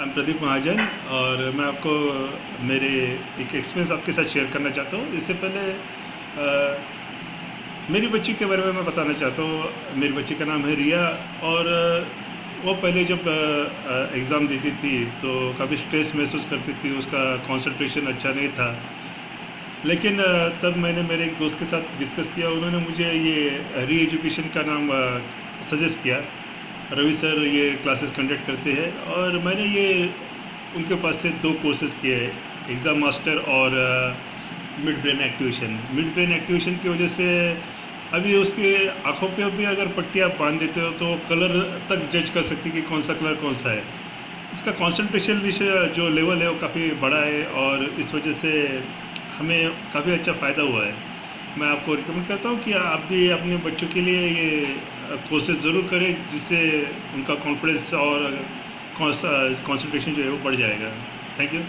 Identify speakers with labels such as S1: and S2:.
S1: I am Pradeep महाजन और मैं आपको मेरे एक एक्सपीरियंस आपके साथ शेयर करना चाहता हूँ। इससे पहले आ, मेरी बच्ची के बारे में मैं बताना चाहता हूँ। मेरी बच्ची का नाम है रिया और वो पहले जब एग्ज़ाम देती थी तो काफ़ी स्ट्रेस महसूस करती थी। उसका कंसंट्रेशन अच्छा नहीं था। लेकिन तब मैंने मेरे एक दोस्त के साथ डिस्कस किया। उन्होंने मुझे ये री एजुकेशन का नाम सजेस्ट किया। रवि सर ये क्लासेस कंडक्ट करते हैं और मैंने ये उनके पास से दो कोर्सेज किए हैं एग्ज़ाम मास्टर और mid brain activation mid brain activation की वजह से अभी उसके आँखों पे भी अगर पट्टी आप बाँध देते हो तो कलर तक जज कर सकती कि कौन सा कलर कौन सा है। इसका कॉन्सेंट्रेशन विषय जो लेवल है वो काफ़ी बड़ा है और इस वजह से हमें काफ़ी अच्छा फ़ायदा हुआ है। मैं आपको रिकमेंड करता हूँ कि आप भी अपने बच्चों के लिए ये कोर्सेज ज़रूर करें, जिससे उनका कॉन्फिडेंस और कॉन्सेंट्रेशन जो है वो बढ़ जाएगा। Thank you